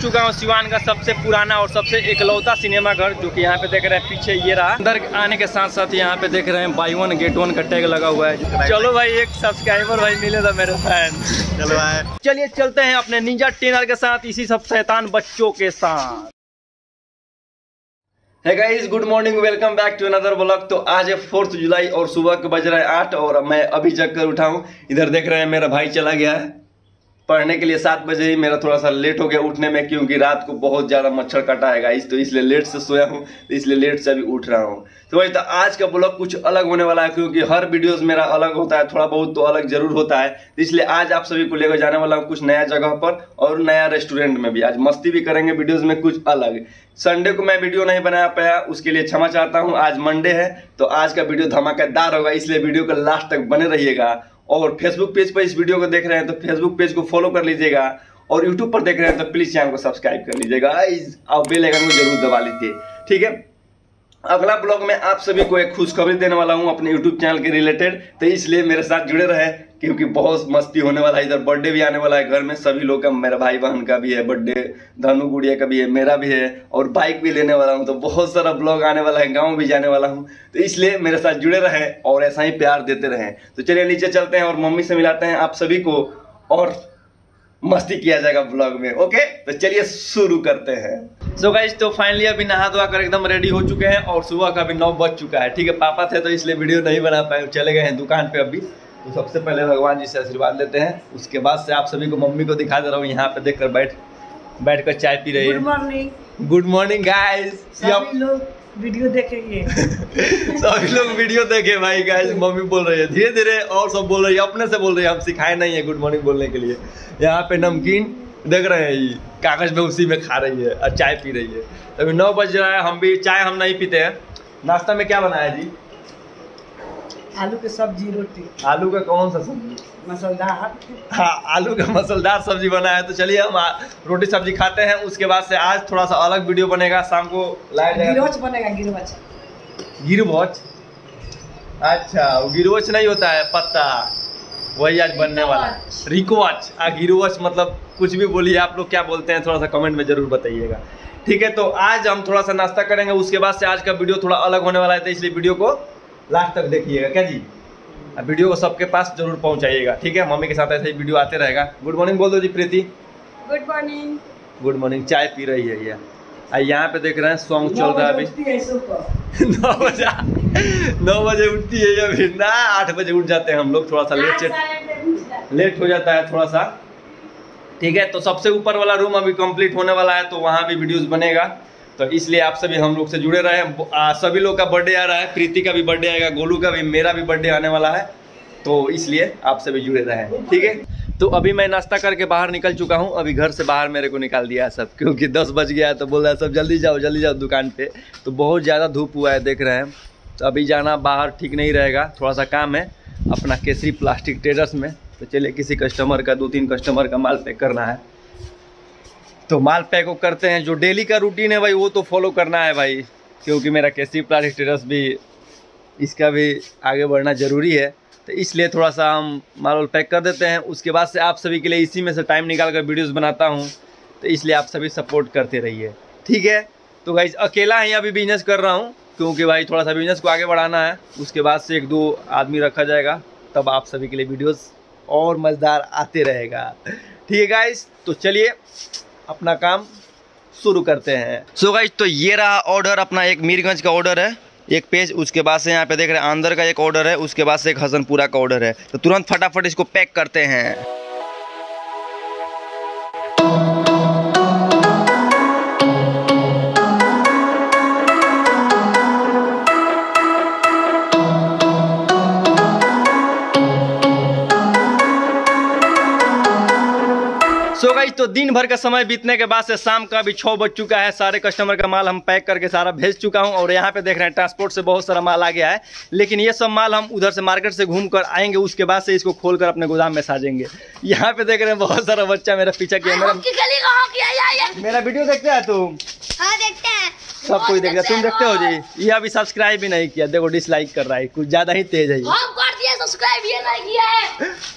चुका हूँ सिवान का सबसे पुराना और सबसे इकलौता सिनेमा घर जो कि यहाँ पे देख रहे हैं पीछे ये रहा। अंदर आने के साथ साथ यहाँ पे देख रहे हैं बाई वन गेट वन का टैग लगा हुआ है चलो भाई एक सब्सक्राइबर भाई मिले था मेरे फ़ैन चलो भाई। चलिए चलते हैं अपने निंजा टेनर के साथ इसी सब शैतान बच्चों के साथ। Hi guys good morning welcome back to another blog तो आज है फोर्थ जुलाई और सुबह के बज रहे हैं आठ और मैं अभी जग कर उठा हूँ। इधर देख रहे हैं मेरा भाई चला गया है। पढ़ने के लिए सात बजे ही मेरा थोड़ा सा लेट हो गया उठने में, क्योंकि रात को बहुत ज़्यादा मच्छर कटा है तो इसलिए लेट से सोया हूँ तो इसलिए लेट से अभी उठ रहा हूँ। तो वही तो आज का ब्लॉग कुछ अलग होने वाला है, क्योंकि हर वीडियोस मेरा अलग होता है, थोड़ा बहुत तो अलग ज़रूर होता है। तो इसलिए आज आप सभी को लेकर जाने वाला हूँ कुछ नया जगह पर और नया रेस्टोरेंट में भी। आज मस्ती भी करेंगे वीडियोज़ में कुछ अलग। संडे को मैं वीडियो नहीं बना पाया, उसके लिए क्षमा चाहता हूँ, आज मंडे है तो आज का वीडियो धमाकेदार होगा, इसलिए वीडियो का लास्ट तक बने रहिएगा। और फेसबुक पेज पर इस वीडियो को देख रहे हैं तो फेसबुक पेज को फॉलो कर लीजिएगा और यूट्यूब पर देख रहे हैं तो प्लीज़ चैनल को सब्सक्राइब कर लीजिएगा। बेल आइकन को ज़रूर दबा लीजिए। ठीक है? अगला ब्लॉग में आप सभी को एक खुशखबरी देने वाला हूँ अपने यूट्यूब चैनल के रिलेटेड। तो इसलिए मेरे साथ जुड़े रहे, क्योंकि बहुत मस्ती होने वाला है। इधर बर्थडे भी आने वाला है घर में। सभी लोग का, मेरा भाई बहन का भी है बर्थडे, धनु गुड़िया का भी है, मेरा भी है, और बाइक भी लेने वाला हूँ। तो बहुत सारा ब्लॉग आने वाला है, गाँव भी जाने वाला हूँ। तो इसलिए मेरे साथ जुड़े रहे और ऐसा ही प्यार देते रहे। तो चलिए नीचे चलते हैं और मम्मी से मिलाते हैं आप सभी को। और मस्ती किया जाएगा ब्लॉग में ओके तो चलिए शुरू करते हैं। सो so गाइज़ तो फाइनली अभी नहा धोआ कर एकदम रेडी हो चुके हैं और सुबह का अभी नौ बज चुका है ठीक है? पापा थे तो इसलिए वीडियो नहीं बना पाए चले गए हैं दुकान पे अभी। तो सबसे पहले भगवान जी से आशीर्वाद लेते हैं। उसके बाद से आप सभी को मम्मी को दिखा दे रहा हूँ यहाँ पे देख कर बैठ बैठ कर चाय पी रही गुड है मॉर्निंग गुड मॉर्निंग गाइस सभी लोग वीडियो देखेंगे सभी लोग वीडियो देखे भाई गाइस मम्मी बोल रही है धीरे धीरे और सब बोल रही है अपने से बोल रही है हम सिखाए नहीं है गुड मॉर्निंग बोलने के लिए। यहाँ पे नमकीन देख रहे हैं ये कागज़ में उसी में खा रही है और चाय पी रही है। अभी नौ बज रहा है हम भी चाय हम नहीं पीते हैं। नाश्ता में क्या बनाया जी? आलू के सब्ज़ी रोटी। आलू का कौन सा सब्ज़ी? मसालेदार। हाँ आलू का मसलदार सब्ज़ी बना है तो चलिए हम रोटी सब्ज़ी खाते हैं उसके बाद से आज थोड़ा सा अलग वीडियो बनेगा शाम को लाया जाएगा। गिरोच बनेगा गिरोच। गिरवॉच अच्छा वो गिरवॉच नहीं होता है पत्ता। वही आज बनने वाला है। रिकवॉच आ गिरवॉच मतलब कुछ भी बोलिए आप लोग क्या बोलते हैं थोड़ा सा कमेंट में ज़रूर बताइएगा। ठीक है तो आज हम थोड़ा सा नाश्ता करेंगे उसके बाद से आज का वीडियो थोड़ा अलग होने वाला है तो इसलिए वीडियो को लास्ट तक देखिएगा क्या जी? वीडियो को सबके पास ज़रूर पहुंचाइएगा ठीक है? मम्मी के साथ ऐसे ही वीडियो आते रहेगा। गुड मॉर्निंग बोल दो ji Preeti. Good morning good morning चाय पी रही है ये। यहाँ पे देख रहे हैं सॉन्ग चल रहा है अभी। नौ बजे नौ बजे उठती है अभी। ना आठ बजे उठ जाते हैं हम लोग थोड़ा सा लेट लेट हो। जाता है थोड़ा सा। ठीक है तो सबसे ऊपर वाला रूम अभी कंप्लीट होने वाला है तो वहाँ भी वीडियोस बनेगा। तो इसलिए आप सभी हम लोग से जुड़े रहे सभी लोग का बर्थडे आ रहा है। प्रीति का भी बर्थडे आएगा, गोलू का भी, मेरा भी बर्थडे आने वाला है। तो इसलिए आप सभी जुड़े रहे ठीक है? तो अभी मैं नाश्ता करके बाहर निकल चुका हूँ। अभी घर से बाहर मेरे को निकाल दिया है सब, क्योंकि दस बज गया है तो बोल रहा है, सब जल्दी जाओ जल्दी जाओ दुकान पे। तो बहुत ज़्यादा धूप हुआ है, देख रहे हैं। तो अभी जाना बाहर ठीक नहीं रहेगा, थोड़ा सा काम है, अपना केसरी प्लास्टिक टेरस में। तो चलिए किसी कस्टमर का दो तीन कस्टमर का माल पैक करना है। तो माल पैक वो करते हैं, जो डेली का रूटीन है भाई, वो तो फॉलो करना है भाई। क्योंकि मेरा केसरी प्लास्टिक स्टेटस भी इसका भी आगे बढ़ना ज़रूरी है। तो इसलिए थोड़ा सा हम माल वाल पैक कर देते हैं। उसके बाद से आप सभी के लिए इसी में से टाइम निकाल कर वीडियोज़ बनाता हूँ। तो इसलिए आप सभी सपोर्ट करते रहिए। ठीक है? तो भाई अकेला ही अभी बिज़नेस कर रहा हूँ, क्योंकि भाई थोड़ा सा बिज़नेस को आगे बढ़ाना है। उसके बाद से एक दो आदमी रखा जाएगा, तब आप सभी के लिए वीडियोस और मज़ेदार आते रहेगा। ठीक है गाइस तो चलिए अपना काम शुरू करते हैं। सो so गाइज़ तो ये रहा ऑर्डर अपना एक मीरगंज का ऑर्डर है। एक पेज उसके बाद से यहाँ पे देख रहे हैं अंदर का एक ऑर्डर है, उसके बाद से एक हसनपुरा का ऑर्डर है। तो तुरंत फटाफट इसको पैक करते हैं। तो दिन भर का समय बीतने के बाद से शाम का अभी छः बज चुका है। सारे कस्टमर का माल हम पैक करके सारा भेज चुका हूँ और यहाँ पे देख रहे हैं ट्रांसपोर्ट से बहुत सारा माल आ गया है। लेकिन ये सब माल हम उधर से मार्केट से घूम कर आएँगे उसके बाद से इसको खोल कर अपने गोदाम में साजेंगे। यहाँ पे देख रहे हैं बहुत सारा बच्चा मेरा पीछा किया मेरा? मेरा वीडियो देखते हैं तुम? हाँ सब कोई देखता है। तुम देखते हो जी? ये अभी सब्सक्राइब भी नहीं किया। देखो डिसलाइक कर रहा है। कुछ ज़्यादा ही तेज है।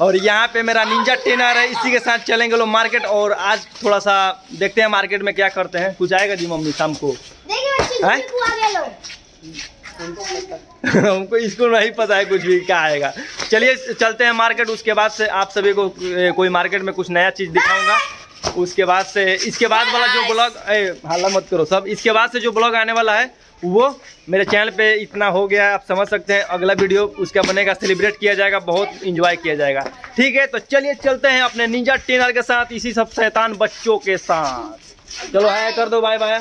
है और यहाँ पे मेरा निंजा ट्रेनर है इसी के साथ चलेंगे लोग मार्केट और आज थोड़ा सा देखते हैं मार्केट में क्या करते हैं। कुछ आएगा जी मम्मी शाम को? हमको स्कूल में नहीं पता है कुछ भी क्या आएगा। चलिए चलते हैं मार्केट उसके बाद से आप सभी को कोई मार्केट में कुछ नया चीज़ दिखाऊँगा। उसके बाद से इसके बाद वाला जो ब्लॉग हल्ला मत करो सब इसके बाद से जो ब्लॉग आने वाला है वो मेरे चैनल पे इतना हो गया है आप समझ सकते हैं अगला वीडियो उसका बनेगा सेलिब्रेट किया जाएगा बहुत इंजॉय किया जाएगा। ठीक है तो चलिए चलते हैं अपने निंजा ट्रेनर के साथ इसी सब शैतान बच्चों के साथ। चलो हाय कर दो बाय बाय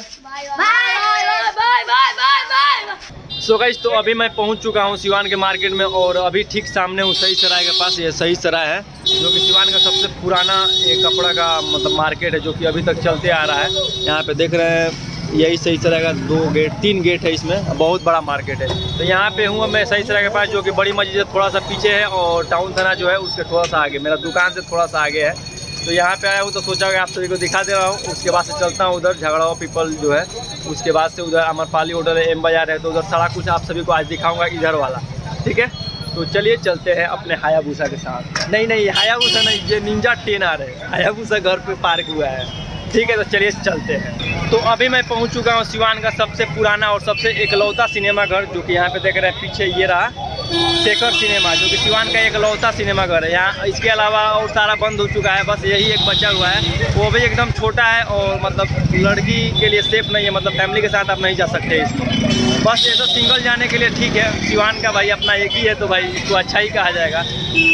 सो गई तो अभी मैं पहुँच चुका हूँ सिवान के मार्केट में और अभी ठीक सामने हूँ सही सराय के पास ये सही सराय है। जो कि सिवान का सबसे पुराना एक कपड़ा का मतलब मार्केट है जो कि अभी तक चलते आ रहा है। यहाँ पे देख रहे हैं, यही सही सराय का दो गेट, तीन गेट है इसमें, बहुत बड़ा मार्केट है। तो यहाँ पे हूँ मैं सही तरह के पास, जो कि बड़ी मस्जिद से थोड़ा सा पीछे है और टाउन थाना जो है, उसके थोड़ा सा आगे, मेरा दुकान से थोड़ा सा आगे है। तो यहाँ पे आया हूँ तो सोचा कि आप सभी को दिखा दे रहा हूँ, उसके बाद से चलता हूँ उधर झगड़ावा पीपल जो है, उसके बाद से उधर अमरपाली होटल है, एम बाज़ार है तो उधर सारा कुछ आप सभी को आज दिखाऊँगा इधर वाला, ठीक है? तो चलिए चलते हैं अपने हायाबूसा के साथ। नहीं नहीं, हायाबूसा नहीं, ये निंजा टेन आ रहे हैं। हायाबूसा घर पे पार्क हुआ है। ठीक है तो चलिए चलते हैं। तो अभी मैं पहुँच चुका हूँ सिवान का सबसे पुराना और सबसे एकलौता सिनेमा घर, जो कि यहाँ पे देख रहे हैं पीछे ये रहा शेखर सिनेमा जो कि सिवान का एकलौता सिनेमा घर है। यहाँ इसके अलावा और सारा बंद हो चुका है, बस यही एक बचा हुआ है। वो भी एकदम छोटा है और मतलब लड़की के लिए सेफ़ नहीं है मतलब फैमिली के साथ आप नहीं जा सकते इसमें बस ये तो सिंगल जाने के लिए ठीक है, सिवान का भाई अपना एक ही है तो भाई इसको अच्छा ही कहा जाएगा।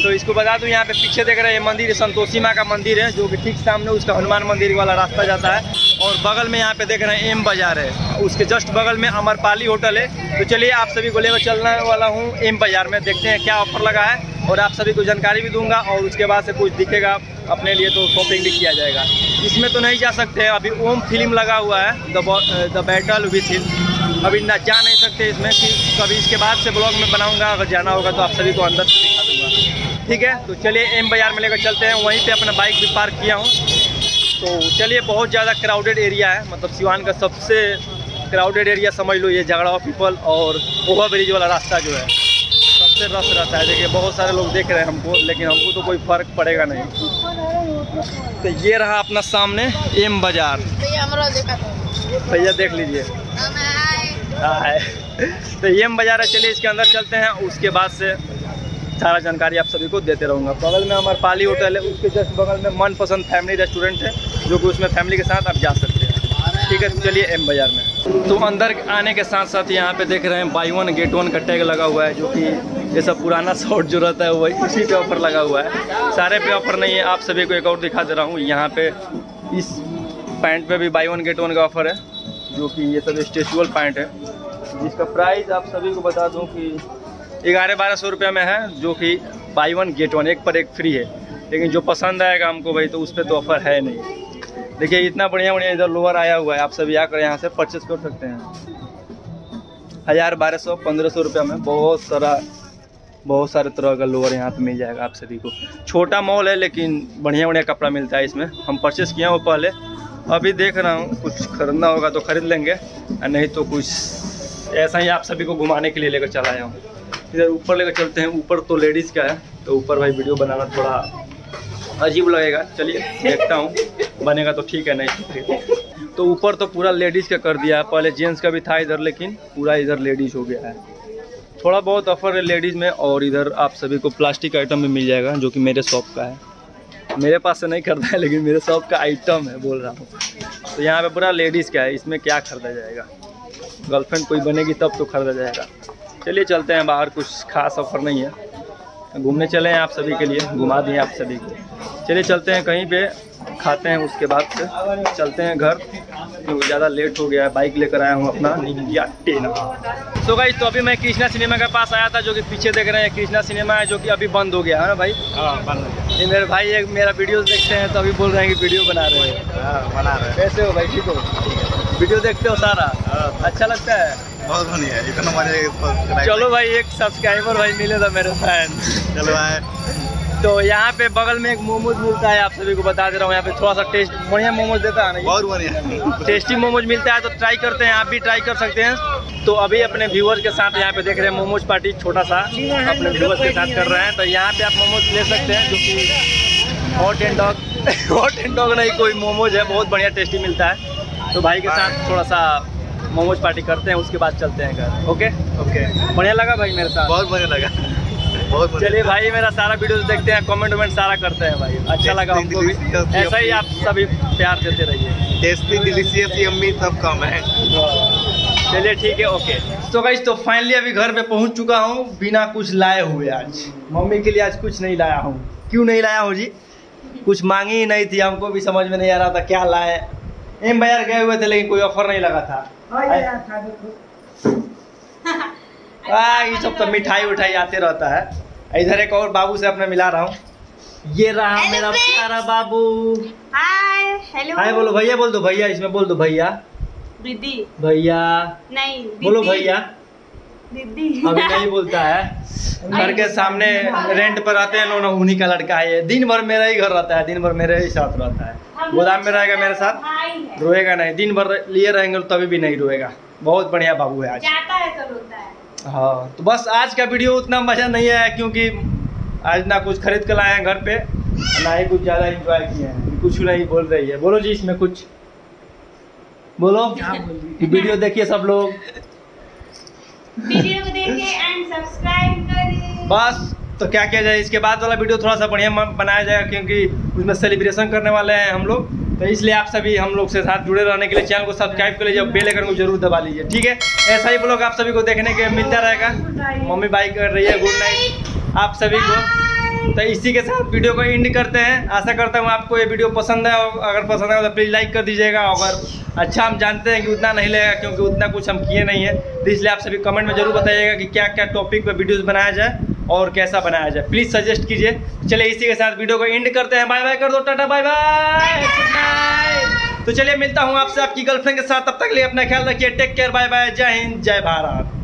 तो इसको बता दूँ, यहाँ पे पीछे देख रहे हैं मंदिर संतोषी माँ का मंदिर है, जो कि ठीक सामने उसका हनुमान मंदिर वाला रास्ता जाता है। और बगल में यहाँ पे देख रहे हैं, एम बाज़ार है। उसके जस्ट बगल में अमरपाली होटल है। तो चलिए, आप सभी को लेकर चलने वाला हूँ एम बाज़ार में। देखते हैं क्या ऑफ़र लगा है, और आप सभी को जानकारी भी दूँगा, और उसके बाद से कुछ दिखेगा अपने लिए तो शॉपिंग भी किया जाएगा। इसमें तो नहीं जा सकते, अभी ओम फ़िल्म लगा हुआ है, द बैटल विथ हिल अभी ना जा नहीं सकते इसमें कि कभी इसके बाद से ब्लॉग में बनाऊँगा अगर जाना होगा तो आप सभी को अंदर से दिखा दूँगा। ठीक है? तो चलिए एम बाज़ार में लेकर चलते हैं। वहीं पे अपना बाइक भी पार्क किया हूँ। तो चलिए बहुत ज़्यादा क्राउडेड एरिया है। मतलब सिवान का सबसे क्राउडेड एरिया समझ लो ये झगड़ावा पीपल और ओवर ब्रिज वाला रास्ता जो है। सबसे रस रहता है। देखिए बहुत सारे लोग देख रहे हैं हमको लेकिन हमको तो कोई फ़र्क पड़ेगा नहीं। तो ये रहा अपना सामने एम बाज़ार। भैया देख लीजिए। हाँ तो एम बाज़ार है, चलिए इसके अंदर चलते हैं। उसके बाद से सारा जानकारी आप सभी को देते रहूँगा। बगल में हमारा पाली होटल है, उसके जस्ट बगल में मनपसंद फैमिली रेस्टोरेंट है, जो कि उसमें फैमिली के साथ आप जा सकते हैं। ठीक है, चलिए एम बाज़ार में। तो अंदर आने के साथ साथ यहाँ पे देख रहे हैं बाई वन गेट वन का टैग लगा हुआ है, जो कि ये सब पुराना शॉट जो रहता है, वही उसी पे ऑफ़र लगा हुआ है। सारे पे ऑफ़र नहीं है, आप सभी को एक और दिखा दे रहा हूँ। यहाँ पे इस पैंट पे भी बाई वन गेट वन का ऑफ़र है। जो कि ये सब स्टेचुअल पैंट है। जिसका प्राइस आप सभी को बता दूँ कि ग्यारह बारह सौ रुपये में है, जो कि बाई वन गेट वन एक पर एक फ्री है। लेकिन जो पसंद आएगा हमको भाई तो उस पर तो ऑफ़र है नहीं। देखिए, इतना बढ़िया बढ़िया इधर लोअर आया हुआ है, आप सभी आकर यहाँ से परचेस कर सकते हैं। हज़ार बारह सौ, पंद्रह सौ रुपये में बहुत सारा, बहुत सारे तरह का लोअर यहाँ पे मिल जाएगा आप सभी को। छोटा मॉल है, लेकिन बढ़िया बढ़िया कपड़ा मिलता है इसमें। हम परचेस हैं वो पहले। अभी देख रहा हूँ, कुछ खरीदना होगा तो खरीद लेंगे नहीं तो कुछ ऐसा ही आप सभी को घुमाने के लिए लेकर चला आया हूँ। इधर ऊपर लेकर चलते हैं, ऊपर तो लेडीज़ का है तो ऊपर भाई वीडियो बनाना थोड़ा अजीब लगेगा। चलिए, देखता हूँ, बनेगा तो ठीक है, नहीं तो फिर। तो ऊपर तो पूरा लेडीज़ का कर दिया है, पहले जेंट्स का भी था इधर, लेकिन पूरा इधर लेडीज़ हो गया है। थोड़ा बहुत ऑफ़र है लेडीज़ में, और इधर आप सभी को प्लास्टिक आइटम भी मिल जाएगा, जो कि मेरे शॉप का है। मेरे पास से नहीं खरीदा है, लेकिन मेरे शॉप का आइटम है, बोल रहा हूँ। तो यहाँ पे पूरा लेडीज़ का है, इसमें क्या खरीदा जाएगा? गर्लफ्रेंड कोई बनेगी तब तो खरीदा जाएगा। चलिए चलते हैं बाहर, कुछ खास ऑफ़र नहीं है। घूमने चले हैं आप सभी के लिए, घुमा दिए आप सभी को। चलिए चलते हैं कहीं पे, खाते हैं उसके बाद से। चलते हैं घर, क्योंकि ज़्यादा लेट हो गया है बाइक लेकर आया हूँ अपना निंजा टेना तो भाई तो अभी मैं कृष्णा सिनेमा के पास आया था, जो कि पीछे देख रहे हैं, कृष्णा सिनेमा है, जो कि अभी बंद हो गया, है ना भाई? ये मेरे भाई एक मेरा वीडियो देखते हैं तो अभी बोल रहे हैं कि वीडियो बना रहे हैं। बना रहे हैं। कैसे हो भाई ठीक हो? वीडियो देखते हो सारा? अच्छा लगता है? बहुत बढ़िया इतना मज़े चलो भाई एक सब्सक्राइबर भाई मिले था मेरे फ़ैन चलो भाई। तो यहाँ पे बगल में एक मोमोज मिलता है आप सभी को बता दे रहा हूँ। यहाँ पे थोड़ा सा टेस्ट बढ़िया मोमोज देता है ना बहुत बढ़िया। टेस्टी मोमोज मिलता है तो ट्राई करते हैं आप भी ट्राई कर सकते हैं। तो अभी अपने व्यूअर के साथ यहाँ पे देख रहे हैं मोमोज पार्टी छोटा सा अपने व्यूअर्स के साथ कर रहे हैं। तो यहाँ पे आप मोमोज ले सकते हैं जो कि hot and dog hot and dog नहीं कोई मोमोज है बहुत बढ़िया टेस्टी मिलता है। तो भाई के साथ थोड़ा सा मोमोज पार्टी करते हैं उसके बाद चलते हैं घर ओके ओके बढ़िया लगा भाई मेरे साथ। बहुत बढ़िया लगा। बहुत चलिए भाई मेरा सारा वीडियो देखते हैं कमेंट वमेंट सारा करते हैं भाई। अच्छा लगा हमको भी। ऐसा ही आप सभी प्यार देते रहिए। टेस्टी डिलीशियस यम्मी सब कम है। चलिए ठीक है ओके तो गाइस तो फाइनली अभी घर पे पहुँच चुका हूँ बिना कुछ लाए हुए आज। मम्मी के लिए आज कुछ नहीं लाया हूँ। क्यों नहीं लाया हूँ जी? कुछ मांगी ही नहीं थी हमको भी समझ में नहीं आ रहा था क्या लाए। एम बाज़ार गए हुए थे लेकिन कोई ऑफ़र नहीं लगा था। हाँ, आ, ये सब तो मिठाई उठाई आते रहता है। इधर एक और बाबू से अपने मिला रहा हूँ। ये रहा मेरा प्यारा बाबू। हाय हेलो हाय बोलो भैया बोल दो भैया इसमें बोल दो भैया। दीदी। भैया। नहीं बोलो भैया। दीदी। अभी नहीं बोलता है। घर के सामने रेंट पर आते हैं लोग ना, उन्हीं का लड़का है ये। दिन भर मेरा ही घर रहता है दिन भर मेरे ही साथ रहता है। गोदाम में रहेगा मेरे साथ? रोएगा नहीं। दिन भर लिए रहेंगे तभी भी नहीं रोएगा। बहुत बढ़िया बाबू है आज। जाता है तो रोता है। हाँ तो बस आज का वीडियो उतना मज़ा नहीं आया क्योंकि आज ना कुछ खरीद कर लाए हैं घर पे ना ही कुछ ज़्यादा इंजॉय किए हैं। कुछ नहीं बोल रही है। बोलो जी इसमें कुछ। बोलो। वीडियो देखिए सब लोग। वीडियो को देखिए एंड सब्सक्राइब करें बस तो क्या किया जाए? इसके बाद वाला वीडियो थोड़ा सा बढ़िया बनाया जाएगा क्योंकि उसमें सेलिब्रेशन करने वाले हैं हम लोग। तो इसलिए आप सभी हम लोग से साथ जुड़े रहने के लिए चैनल को सब्सक्राइब कर लीजिए और बेल आइकन को ज़रूर दबा लीजिए, ठीक है? ऐसा ही ब्लॉग आप सभी को देखने के मिलता रहेगा। मम्मी बाई कर रही है, गुड नाइट। आप सभी को। तो इसी के साथ वीडियो को एंड करते हैं। आशा करता हूँ आपको ये वीडियो पसंद है। और अगर पसंद है तो प्लीज़ लाइक कर दीजिएगा। अगर अच्छा हम जानते हैं कि उतना नहीं लगेगा क्योंकि उतना कुछ हम किए नहीं है तो इसलिए आप सभी कमेंट में ज़रूर बताइएगा कि क्या क्या टॉपिक पर वीडियोज़ बनाया जाए। और कैसा बनाया जाए। प्लीज़ सजेस्ट कीजिए। चलिए इसी के साथ वीडियो को एंड करते हैं। बाय बाय कर दो, Tata bye bye good night तो चलिए मिलता हूँ आपसे आपकी गर्लफ्रेंड के साथ। तब तक लिए अपना ख्याल रखिए। टेक केयर बाय बाय जय हिंद, जय भारत।